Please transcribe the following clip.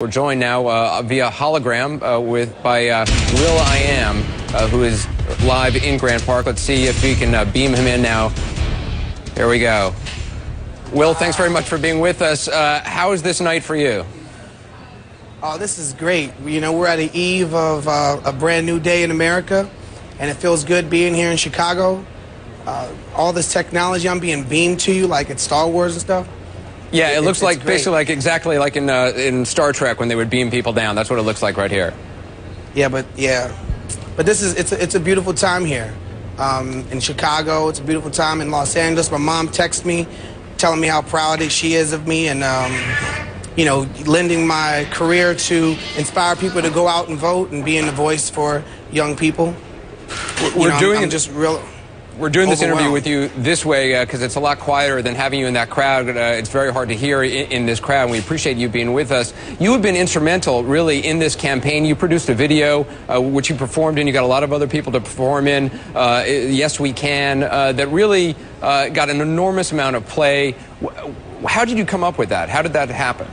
We're joined now uh, via hologram uh, with by uh, Will I Am, uh, who is live in Grant Park. Let's see if we can uh, beam him in now. There we go. Will, thanks very much for being with us. Uh, how is this night for you? Oh, this is great. You know, we're at the eve of a brand new day in America, and it feels good being here in Chicago. All this technology, I'm being beamed to you like it's Star Wars and stuff. Yeah, it, It- looks like great. basically like exactly like in uh, in Star Trek when they would beam people down. That's what it looks like right here. Yeah, but yeah, but this is it's a, it's a beautiful time here um, in Chicago. It's a beautiful time in Los Angeles. My mom texted me, telling me how proud she is of me, and um, you know, lending my career to inspire people to go out and vote and being the voice for young people. You We're know, I'm- doing I'm it- just real. We're doing this interview with you this way because it's a lot quieter than having you in that crowd. Uh, it's very hard to hear in, in this crowd. We appreciate you being with us. You have been instrumental, really, in this campaign. You produced a video uh, which you performed in. You got a lot of other people to perform in. Uh, yes, we can. Uh, that really uh, got an enormous amount of play. How did you come up with that? How did that happen?